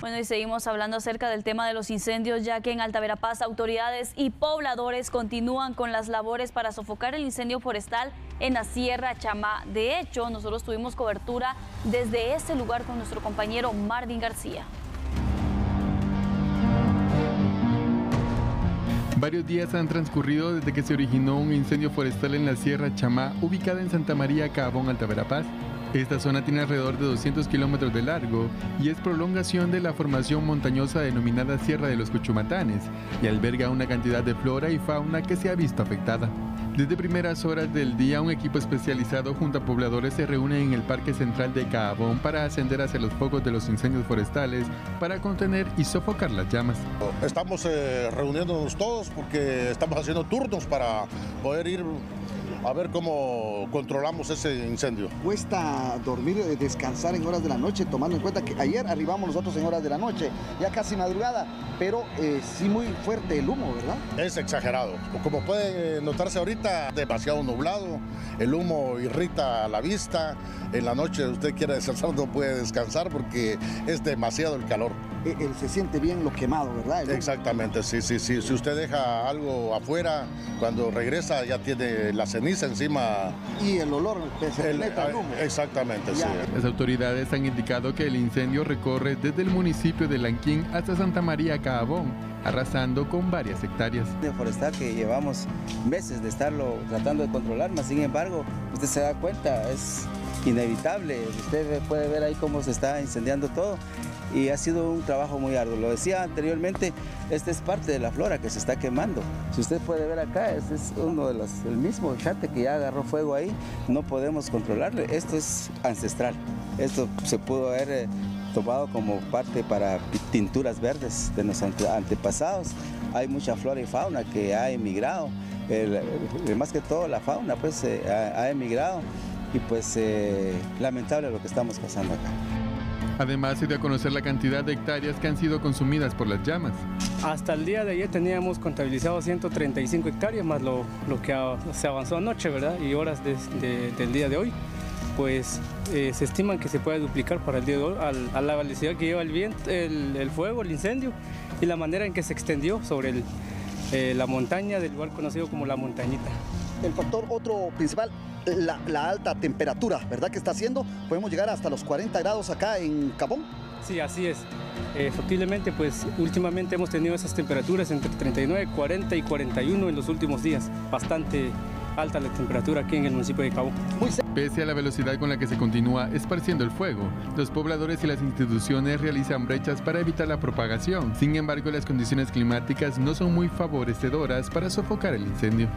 Bueno, y seguimos hablando acerca del tema de los incendios, ya que en Alta Verapaz autoridades y pobladores continúan con las labores para sofocar el incendio forestal en la Sierra Chamá. De hecho, nosotros tuvimos cobertura desde ese lugar con nuestro compañero Marvin García. Varios días han transcurrido desde que se originó un incendio forestal en la Sierra Chamá, ubicada en Santa María, Cabón, Alta Verapaz. Esta zona tiene alrededor de 200 kilómetros de largo y es prolongación de la formación montañosa denominada Sierra de los Cuchumatanes y alberga una cantidad de flora y fauna que se ha visto afectada. Desde primeras horas del día, un equipo especializado junto a pobladores se reúne en el Parque Central de Caabón para ascender hacia los focos de los incendios forestales para contener y sofocar las llamas. Estamos eh, reuniéndonos todos porque estamos haciendo turnos para poder ir a ver cómo controlamos ese incendio. Cuesta dormir, eh, descansar en horas de la noche, tomando en cuenta que ayer arribamos nosotros en horas de la noche, ya casi madrugada, pero eh, sí muy fuerte el humo, ¿verdad? Es exagerado. Como puede notarse ahorita, demasiado nublado, el humo irrita la vista, en la noche usted quiere descansar, no puede descansar porque es demasiado el calor. Eh, él se siente bien lo quemado, ¿verdad? Exactamente, sí, sí, sí. Si usted deja algo afuera, cuando regresa ya tiene la ceniza encima. Y el olor se el, el humo. Exactamente, sí. Las autoridades han indicado que el incendio recorre desde el municipio de Lanquín hasta Santa María Caabón, arrasando con varias hectáreas. De forestal que llevamos meses de estarlo tratando de controlar, más sin embargo, usted se da cuenta, es inevitable. Usted puede ver ahí cómo se está incendiando todo y ha sido un trabajo muy arduo. Lo decía anteriormente, esta es parte de la flora que se está quemando. Si usted puede ver acá, este es uno de los, el mismo chate que ya agarró fuego ahí, no podemos controlarle. Esto es ancestral. Esto se pudo haber eh, tomado como parte para tinturas verdes de nuestros antepasados. Hay mucha flora y fauna que ha emigrado. más que todo la fauna pues eh, ha, emigrado y pues eh, lamentable lo que estamos pasando acá. Además, se dio a conocer la cantidad de hectáreas que han sido consumidas por las llamas. Hasta el día de ayer teníamos contabilizado 135 hectáreas, más lo, lo que se avanzó anoche, ¿verdad? Y horas del día de hoy. Pues eh, se estiman que se puede duplicar para el día de hoy a la velocidad que lleva el viento, el, fuego, el incendio y la manera en que se extendió sobre el, eh, la montaña del lugar conocido como la montañita. El factor otro principal la, alta temperatura, ¿verdad? Que está haciendo. Podemos llegar hasta los 40 grados acá en Cabón. Sí, así es. Efectivamente, pues últimamente hemos tenido esas temperaturas entre 39, 40 y 41 en los últimos días. Bastante alta la temperatura aquí en el municipio de Cabo. Pese a la velocidad con la que se continúa esparciendo el fuego, los pobladores y las instituciones realizan brechas para evitar la propagación. Sin embargo, las condiciones climáticas no son muy favorecedoras para sofocar el incendio.